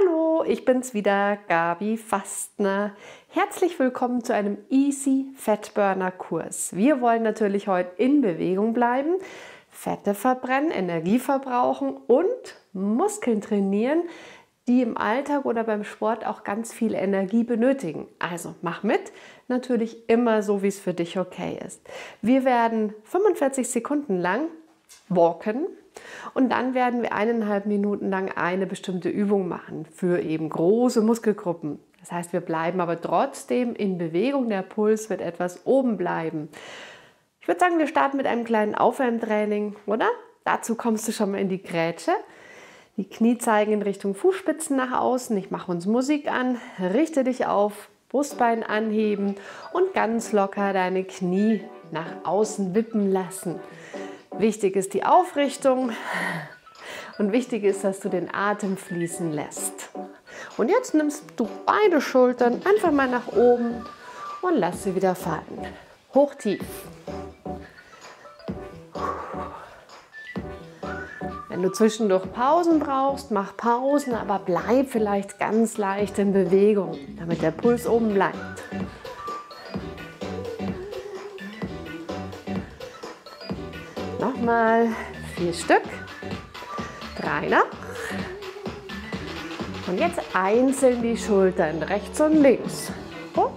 Hallo, ich bin's wieder, Gabi Fastner. Herzlich willkommen zu einem Easy Fat Kurs. Wir wollen natürlich heute in Bewegung bleiben, Fette verbrennen, Energie verbrauchen und Muskeln trainieren, die im Alltag oder beim Sport auch ganz viel Energie benötigen. Also mach mit, natürlich immer so, wie es für dich okay ist. Wir werden 45 Sekunden lang walken, und dann werden wir eineinhalb Minuten lang eine bestimmte Übung machen für eben große Muskelgruppen. Das heißt, wir bleiben aber trotzdem in Bewegung. Der Puls wird etwas oben bleiben. Ich würde sagen, wir starten mit einem kleinen Aufwärmtraining, oder? Dazu kommst du schon mal in die Grätsche. Die Knie zeigen in Richtung Fußspitzen nach außen. Ich mache uns Musik an. Richte dich auf, Brustbein anheben und ganz locker deine Knie nach außen wippen lassen. Wichtig ist die Aufrichtung und wichtig ist, dass du den Atem fließen lässt. Und jetzt nimmst du beide Schultern einfach mal nach oben und lass sie wieder fallen. Hoch tief. Wenn du zwischendurch Pausen brauchst, mach Pausen, aber bleib vielleicht ganz leicht in Bewegung, damit der Puls oben bleibt. Nochmal vier Stück. Drei noch. Und jetzt einzeln die Schultern rechts und links. Hoch.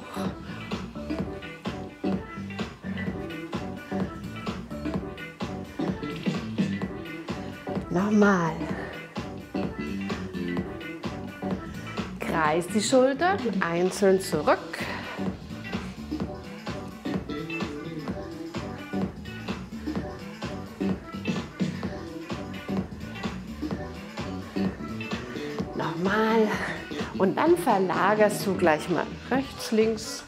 Nochmal. Kreis die Schultern einzeln zurück. Und dann verlagerst du gleich mal rechts, links.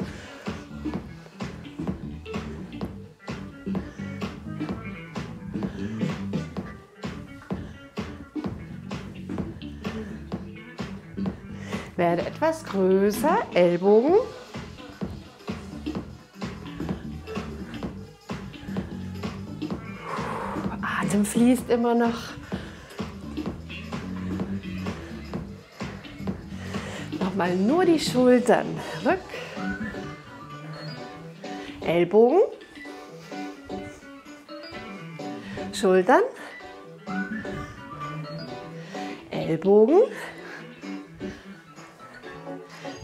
Werde etwas größer, Ellbogen. Atem fließt immer noch. Nochmal nur die Schultern. Rück. Ellbogen. Schultern. Ellbogen.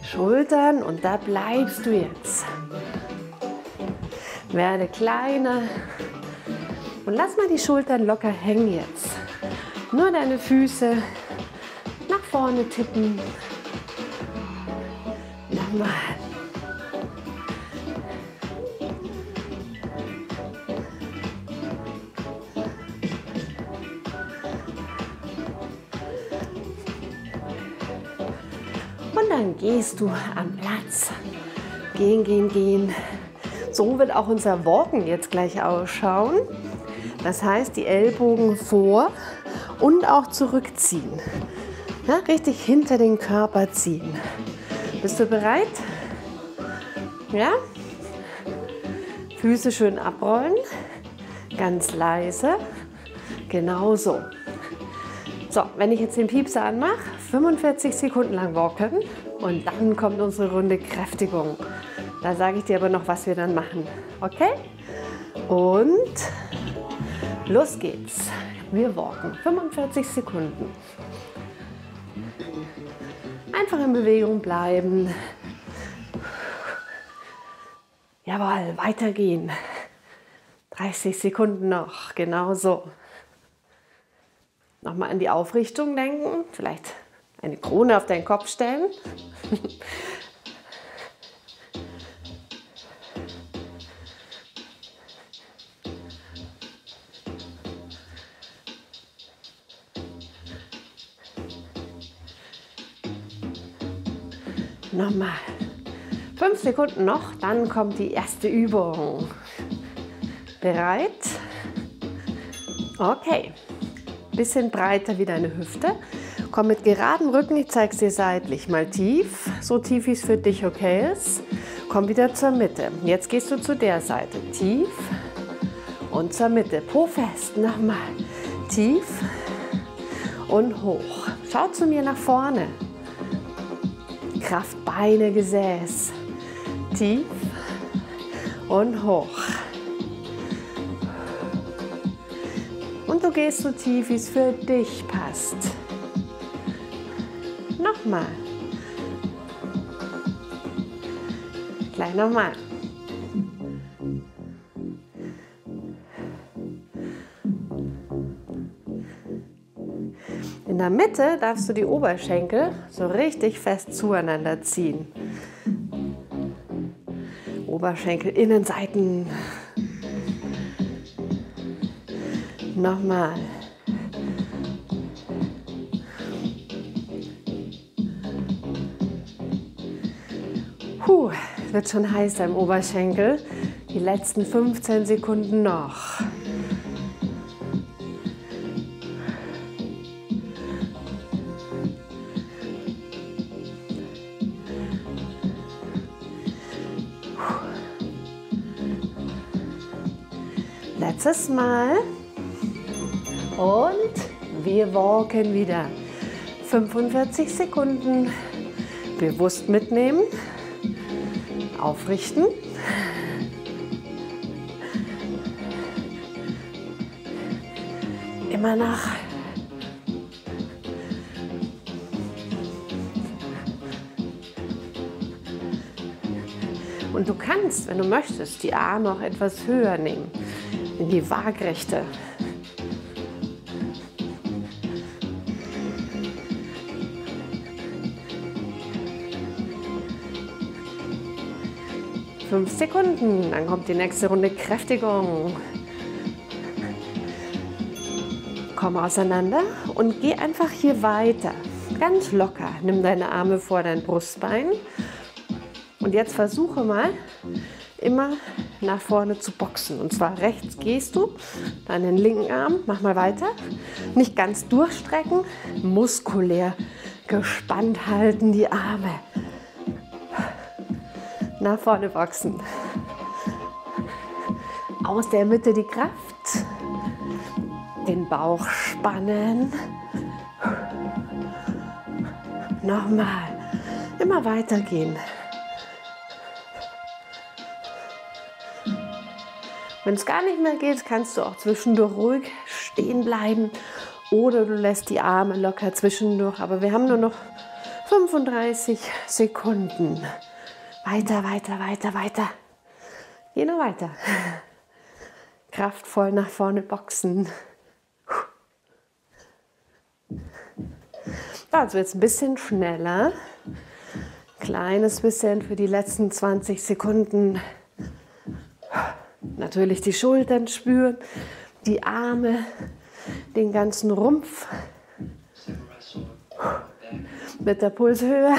Schultern und da bleibst du jetzt. Werde kleiner und lass mal die Schultern locker hängen jetzt. Nur deine Füße nach vorne tippen Nochmal. Und dann gehst du am Platz. Gehen, gehen, gehen. So wird auch unser Walken jetzt gleich ausschauen. Das heißt, die Ellbogen vor und auch zurückziehen. Ja, richtig hinter den Körper ziehen. Bist du bereit? Ja? Füße schön abrollen. Ganz leise. Genau so. So, wenn ich jetzt den Piepser anmache, 45 Sekunden lang walken und dann kommt unsere Runde Kräftigung. Da sage ich dir aber noch, was wir dann machen. Okay? Und los geht's. Wir walken 45 Sekunden. Einfach in Bewegung bleiben. Jawohl, weitergehen. 30 Sekunden noch, genau so. Nochmal an die Aufrichtung denken, vielleicht eine Krone auf deinen Kopf stellen. Nochmal. Fünf Sekunden noch, dann kommt die erste Übung. Bereit? Okay. Bisschen breiter wie deine Hüfte. Komm mit geradem Rücken, ich zeige es dir seitlich. Mal tief, so tief wie es für dich okay ist. Komm wieder zur Mitte. Jetzt gehst du zu der Seite. Tief und zur Mitte. Po fest. Nochmal. Tief und hoch. Schau zu mir nach vorne. Kraft Beine, Gesäß. Tief und hoch. Und du gehst so tief, wie es für dich passt. Nochmal. Gleich nochmal. Der Mitte darfst du die Oberschenkel so richtig fest zueinander ziehen. Oberschenkel, Innenseiten. Nochmal. Puh, wird schon heiß im Oberschenkel. Die letzten 15 Sekunden noch. Letztes Mal. Und wir walken wieder. 45 Sekunden bewusst mitnehmen, aufrichten. Immer nach. Und du kannst, wenn du möchtest, die Arme auch etwas höher nehmen, in die Waagrechte. Fünf Sekunden, dann kommt die nächste Runde Kräftigung. Komm auseinander und geh einfach hier weiter. Ganz locker. Nimm deine Arme vor dein Brustbein. Und jetzt versuche mal immer nach vorne zu boxen. Und zwar rechts gehst du, dann den linken Arm, mach mal weiter. Nicht ganz durchstrecken, muskulär gespannt halten die Arme nach vorne wachsen. Aus der Mitte die Kraft. Den Bauch spannen. Nochmal. Immer weitergehen. Wenn es gar nicht mehr geht, kannst du auch zwischendurch ruhig stehen bleiben oder du lässt die Arme locker zwischendurch. Aber wir haben nur noch 35 Sekunden. Weiter, weiter, weiter, weiter. Geh nur weiter. Kraftvoll nach vorne boxen. Also jetzt ein bisschen schneller. Kleines bisschen für die letzten 20 Sekunden. Natürlich die Schultern spüren, die Arme, den ganzen Rumpf. Mit der Pulshöhe.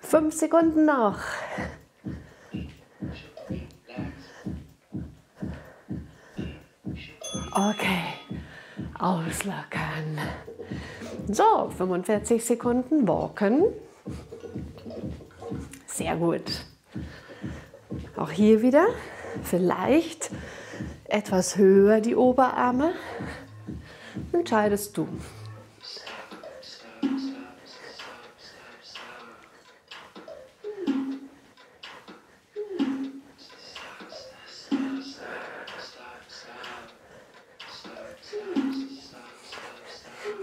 Fünf Sekunden noch. Okay, auslockern. So, 45 Sekunden walken. Sehr gut. Auch hier wieder vielleicht etwas höher die Oberarme. Entscheidest du.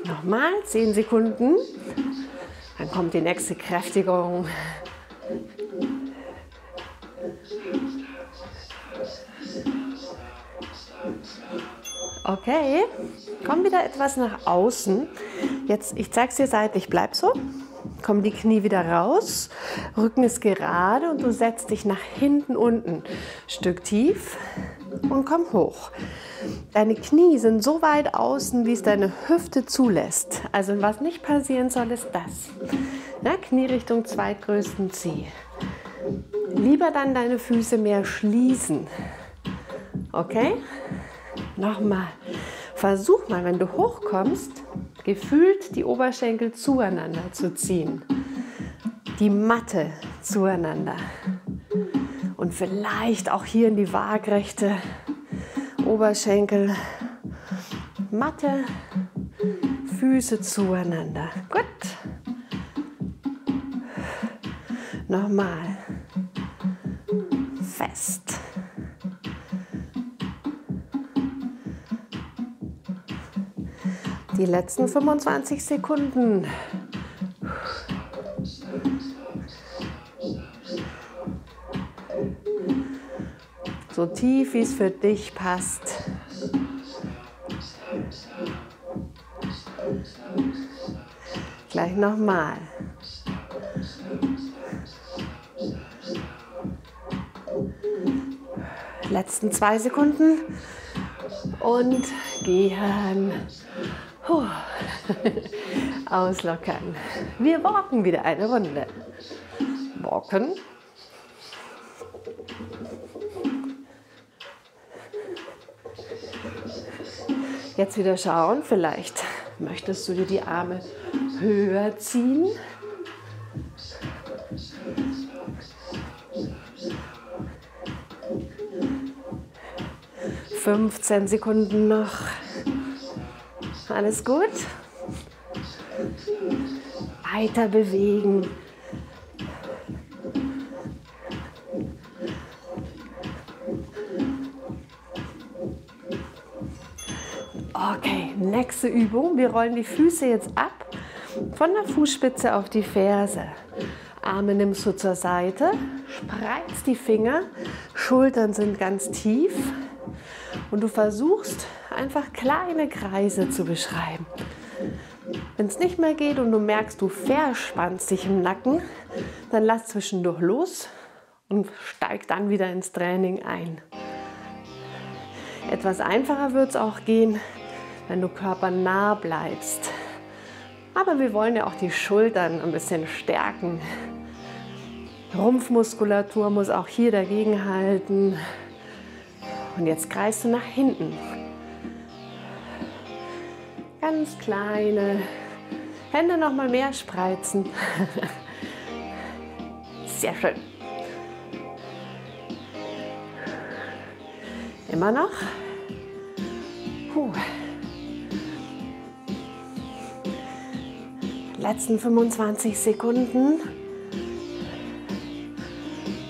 Nochmal 10 Sekunden. Dann kommt die nächste Kräftigung. Okay, komm wieder etwas nach außen. Jetzt, ich zeige es dir seitlich, bleib so. Kommen die Knie wieder raus, Rücken ist gerade und du setzt dich nach hinten unten. Stück tief und komm hoch. Deine Knie sind so weit außen, wie es deine Hüfte zulässt. Also was nicht passieren soll, ist das. Knie Richtung zweitgrößten Zeh. Lieber dann deine Füße mehr schließen. Okay? Nochmal. Versuch mal, wenn du hochkommst, gefühlt die Oberschenkel zueinander zu ziehen. Die Matte zueinander. Und vielleicht auch hier in die Waagrechte. Oberschenkel, Matte, Füße zueinander. Gut. Nochmal. Fest. Die letzten 25 Sekunden. So tief, wie es für dich passt. Gleich nochmal. Letzten zwei Sekunden und gehen. Puh. Auslockern. Wir walken wieder eine Runde. Walken. Jetzt wieder schauen, vielleicht möchtest du dir die Arme höher ziehen. Fünfzehn Sekunden noch. Alles gut? Weiter bewegen. Okay, nächste Übung. Wir rollen die Füße jetzt ab von der Fußspitze auf die Ferse. Arme nimmst du zur Seite, spreizt die Finger, Schultern sind ganz tief und du versuchst einfach kleine Kreise zu beschreiben. Wenn es nicht mehr geht und du merkst, du verspannst dich im Nacken, dann lass zwischendurch los und steig dann wieder ins Training ein. Etwas einfacher wird es auch gehen, wenn du körpernah bleibst. Aber wir wollen ja auch die Schultern ein bisschen stärken. Rumpfmuskulatur muss auch hier dagegen halten. Und jetzt kreist du nach hinten. Ganz kleine Hände noch mal mehr spreizen. Sehr schön. Immer noch. Puh. Letzten 25 Sekunden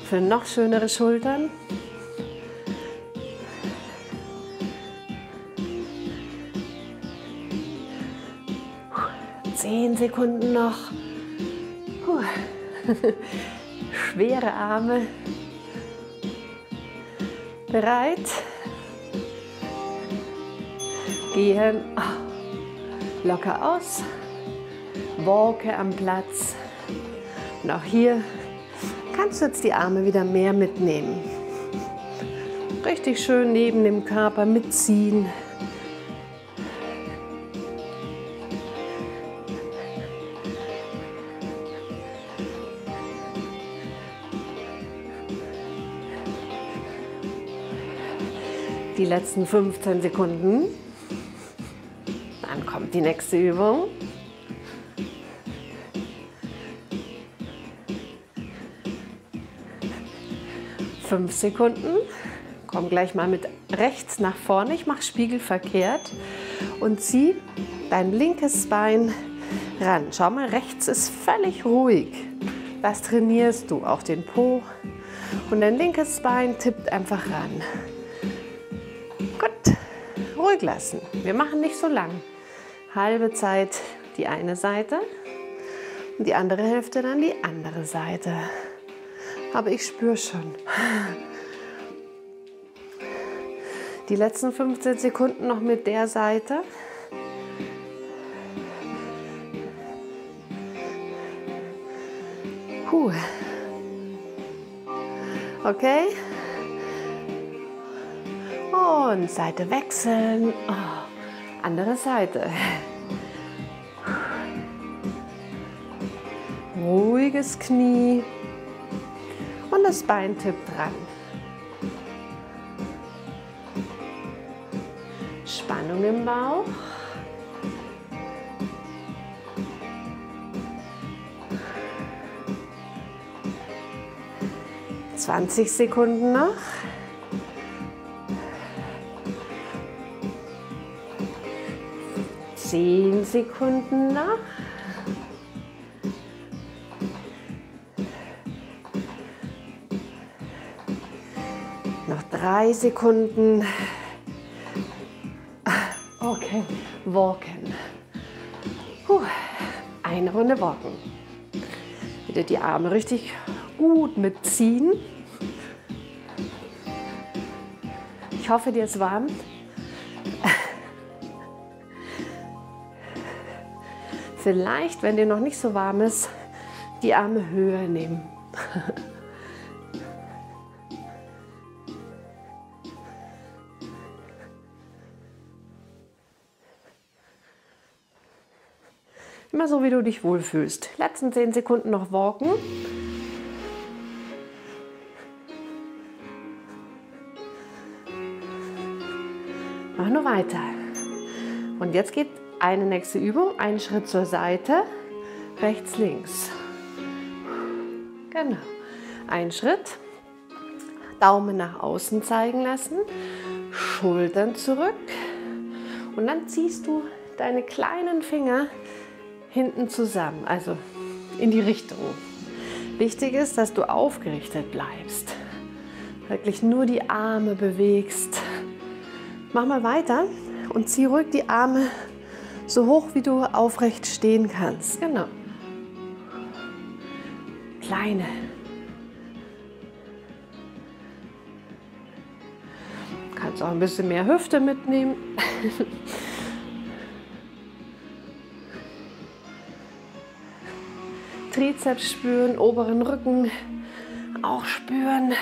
für noch schönere Schultern. Zehn Sekunden noch. Puh. Schwere Arme. Bereit? Gehen. Locker aus. Walke am Platz. Und auch hier kannst du jetzt die Arme wieder mehr mitnehmen. Richtig schön neben dem Körper mitziehen. Letzten 15 Sekunden. Dann kommt die nächste Übung. Fünf Sekunden. Komm gleich mal mit rechts nach vorne. Ich mache spiegelverkehrt und zieh dein linkes Bein ran. Schau mal, rechts ist völlig ruhig. Das trainierst du, auch den Po. Und dein linkes Bein tippt einfach ran ruhig lassen. Wir machen nicht so lang. Halbe Zeit die eine Seite und die andere Hälfte dann die andere Seite. Aber ich spüre schon. Die letzten 15 Sekunden noch mit der Seite. Puh. Okay? Und Seite wechseln. Oh, andere Seite. Ruhiges Knie. Und das Bein tippt dran. Spannung im Bauch. Zwanzig Sekunden noch. zehn Sekunden nach. Noch drei Sekunden. Ah, okay, walken. Puh. Eine Runde walken. Bitte die Arme richtig gut mitziehen. Ich hoffe, dir ist warm. Vielleicht, wenn dir noch nicht so warm ist, die Arme höher nehmen. Immer so, wie du dich wohlfühlst. Letzten 10 Sekunden noch walken. Mach nur weiter. Und jetzt geht eine nächste Übung. Einen Schritt zur Seite. Rechts, links. Genau. Ein Schritt. Daumen nach außen zeigen lassen. Schultern zurück. Und dann ziehst du deine kleinen Finger hinten zusammen, also in die Richtung. Wichtig ist, dass du aufgerichtet bleibst. Wirklich nur die Arme bewegst. Mach mal weiter und zieh ruhig die Arme so hoch, wie du aufrecht stehen kannst. Genau. Kleine. Kannst auch ein bisschen mehr Hüfte mitnehmen. Trizeps spüren, oberen Rücken auch spüren.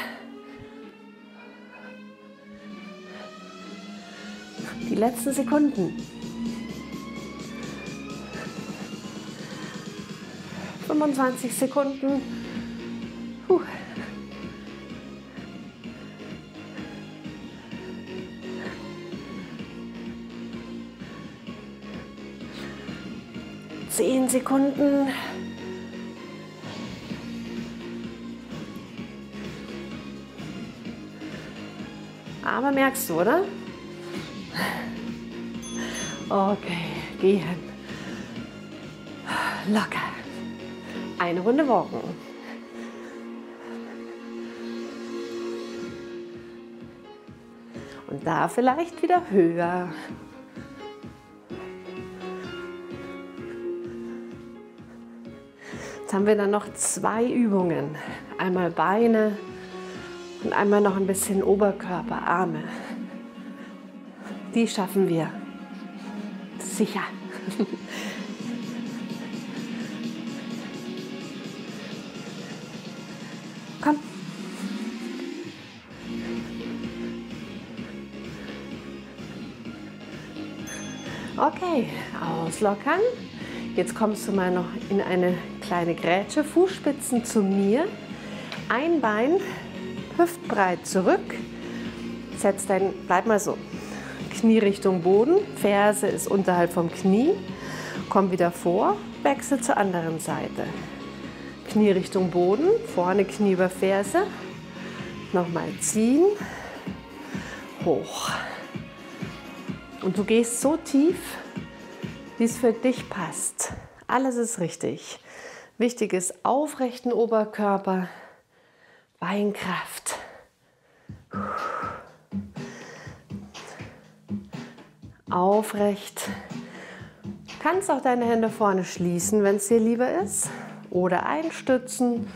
Die letzten Sekunden. 25 Sekunden. Puh. Zehn Sekunden. Aber merkst du, oder? Okay, gehen. Locker. Eine Runde walken. Und da vielleicht wieder höher. Jetzt haben wir dann noch zwei Übungen. Einmal Beine und einmal noch ein bisschen Oberkörper, Arme. Die schaffen wir. Sicher. Okay, auslockern. Jetzt kommst du mal noch in eine kleine Grätsche. Fußspitzen zu mir. Ein Bein hüftbreit zurück. Setz dein, bleib mal so. Knie Richtung Boden, Ferse ist unterhalb vom Knie. Komm wieder vor, wechsel zur anderen Seite. Knie Richtung Boden, vorne Knie über Ferse. Nochmal ziehen, hoch. Und du gehst so tief, wie es für dich passt. Alles ist richtig. Wichtig ist aufrechten Oberkörper, Beinkraft. Aufrecht. Kannst auch deine Hände vorne schließen, wenn es dir lieber ist. Oder einstützen.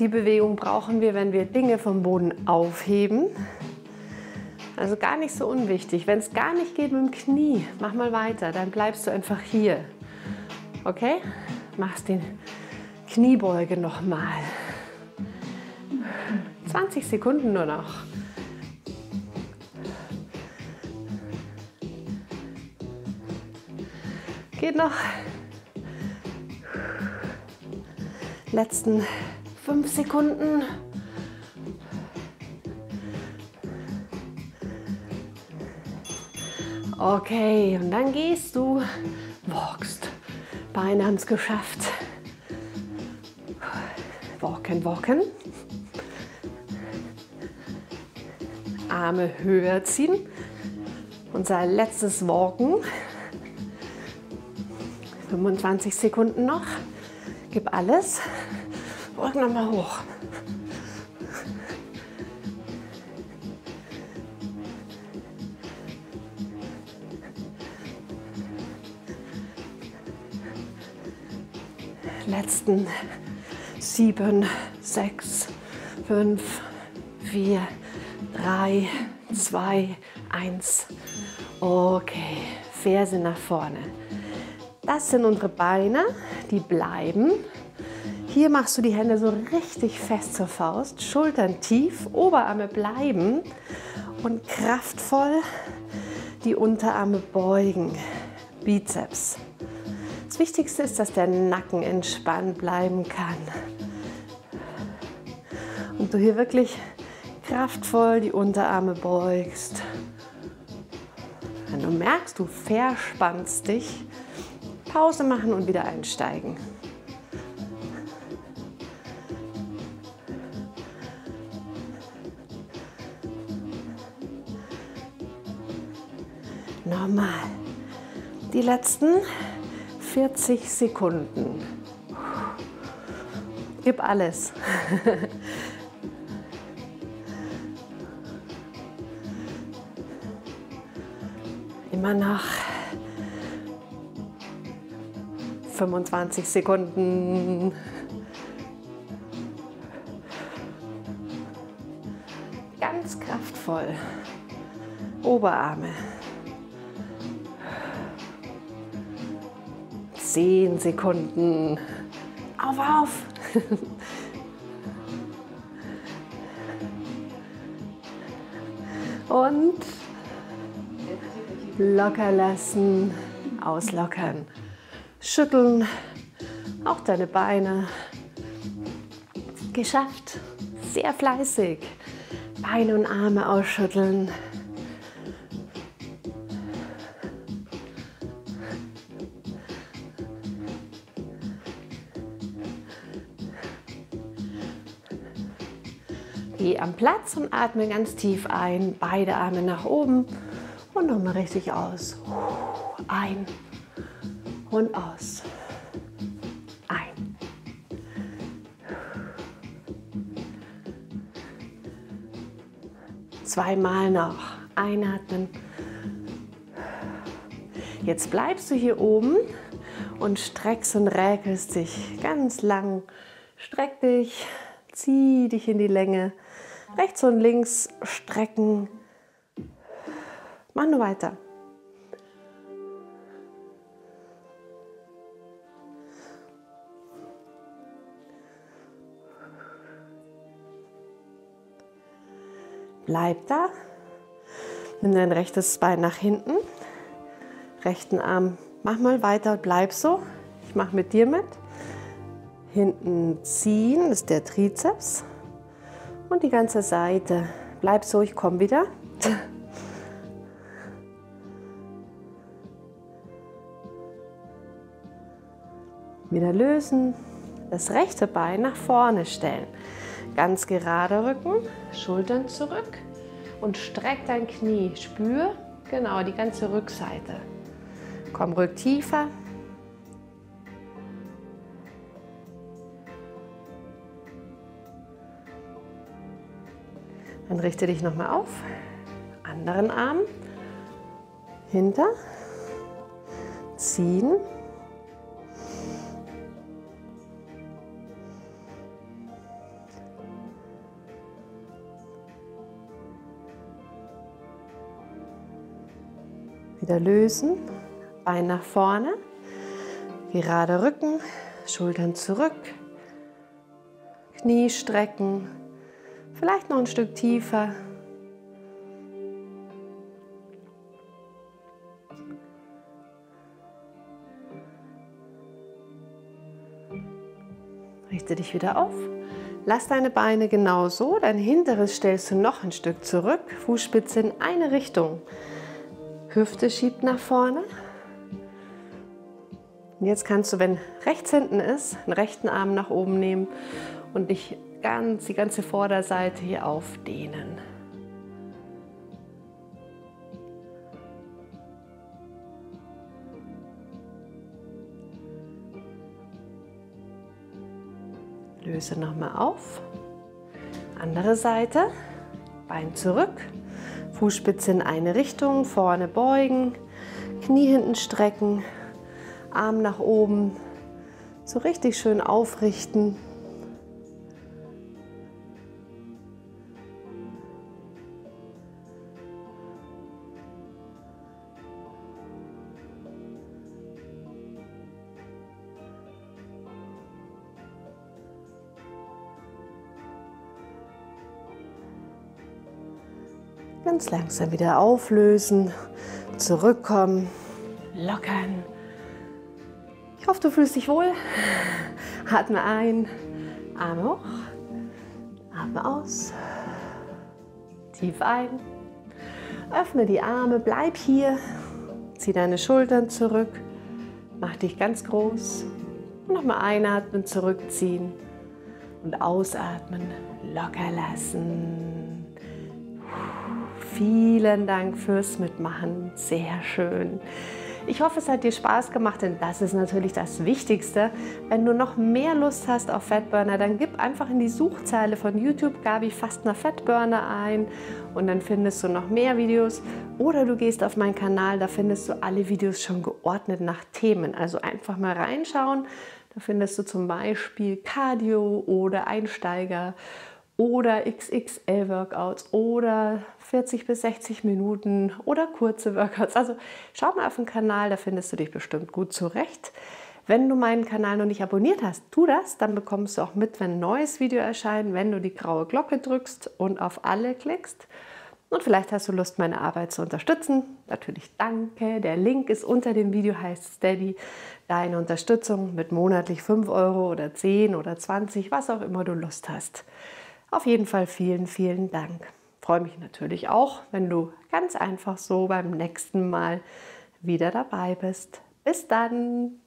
Die Bewegung brauchen wir, wenn wir Dinge vom Boden aufheben. Also gar nicht so unwichtig. Wenn es gar nicht geht mit dem Knie, mach mal weiter. Dann bleibst du einfach hier. Okay? Machst den Kniebeuge nochmal. 20 Sekunden nur noch. Geht noch. Letzten fünf Sekunden. Okay, und dann gehst du, walkst. Beine haben es geschafft. Walken, walken. Arme höher ziehen. Unser letztes Walken. 25 Sekunden noch. Gib alles. Und nochmal hoch. Letzten sieben, sechs, fünf, vier, drei, zwei, eins. Okay, Ferse nach vorne. Das sind unsere Beine, die bleiben. Hier machst du die Hände so richtig fest zur Faust, Schultern tief, Oberarme bleiben und kraftvoll die Unterarme beugen. Bizeps. Wichtigste ist, dass der Nacken entspannt bleiben kann. Und du hier wirklich kraftvoll die Unterarme beugst. Wenn du merkst, du verspannst dich, Pause machen und wieder einsteigen. Normal. Die letzten 40 Sekunden. Gib alles. Immer noch 25 Sekunden. Ganz kraftvoll. Oberarme. 10 Sekunden. Auf, auf. Und locker lassen, auslockern. Schütteln, auch deine Beine. Geschafft. Sehr fleißig. Beine und Arme ausschütteln. Geh am Platz und atme ganz tief ein. Beide Arme nach oben und nochmal richtig aus. Ein und aus. Ein. Zweimal noch. Einatmen. Jetzt bleibst du hier oben und streckst und räkelst dich ganz lang. Streck dich, zieh dich in die Länge. Rechts und links strecken. Mach nur weiter. Bleib da. Nimm dein rechtes Bein nach hinten. Rechten Arm. Mach mal weiter. Bleib so. Ich mache mit dir mit. Hinten ziehen ist der Trizeps und die ganze Seite. Bleib so, ich komme wieder. Wieder lösen, das rechte Bein nach vorne stellen. Ganz gerade Rücken, Schultern zurück und streck dein Knie. Spür genau die ganze Rückseite. Komm ruhig tiefer. Richte dich nochmal auf. Anderen Arm hinter. Ziehen. Wieder lösen. Bein nach vorne. Gerade Rücken. Schultern zurück. Knie strecken. Vielleicht noch ein Stück tiefer. Richte dich wieder auf. Lass deine Beine genauso. Dein hinteres stellst du noch ein Stück zurück. Fußspitze in eine Richtung. Hüfte schiebt nach vorne. Und jetzt kannst du, wenn rechts hinten ist, den rechten Arm nach oben nehmen und dich ganz, die ganze Vorderseite hier aufdehnen. Löse nochmal auf. Andere Seite. Bein zurück. Fußspitze in eine Richtung. Vorne beugen. Knie hinten strecken. Arm nach oben. so richtig schön aufrichten. Ganz langsam wieder auflösen, zurückkommen, lockern. Ich hoffe, du fühlst dich wohl. Atme ein, Arme hoch, atme aus, tief ein. Öffne die Arme, bleib hier, zieh deine Schultern zurück, mach dich ganz groß. Nochmal einatmen, zurückziehen und ausatmen, locker lassen. Vielen Dank fürs Mitmachen. Sehr schön. Ich hoffe, es hat dir Spaß gemacht, denn das ist natürlich das Wichtigste. Wenn du noch mehr Lust hast auf Fatburner, dann gib einfach in die Suchzeile von YouTube Gabi Fastner Fatburner ein und dann findest du noch mehr Videos. Oder du gehst auf meinen Kanal, da findest du alle Videos schon geordnet nach Themen. Also einfach mal reinschauen. Da findest du zum Beispiel Cardio oder Einsteiger oder XXL-Workouts oder 40 bis 60 Minuten oder kurze Workouts. Also schau mal auf den Kanal, da findest du dich bestimmt gut zurecht. Wenn du meinen Kanal noch nicht abonniert hast, tu das, dann bekommst du auch mit, wenn ein neues Video erscheint, wenn du die graue Glocke drückst und auf alle klickst. Und vielleicht hast du Lust, meine Arbeit zu unterstützen. Natürlich danke. Der Link ist unter dem Video, heißt Steady. Deine Unterstützung mit monatlich 5 Euro oder 10 oder 20, was auch immer du Lust hast. Auf jeden Fall vielen, vielen Dank. Freue mich natürlich auch, wenn du ganz einfach so beim nächsten Mal wieder dabei bist. Bis dann!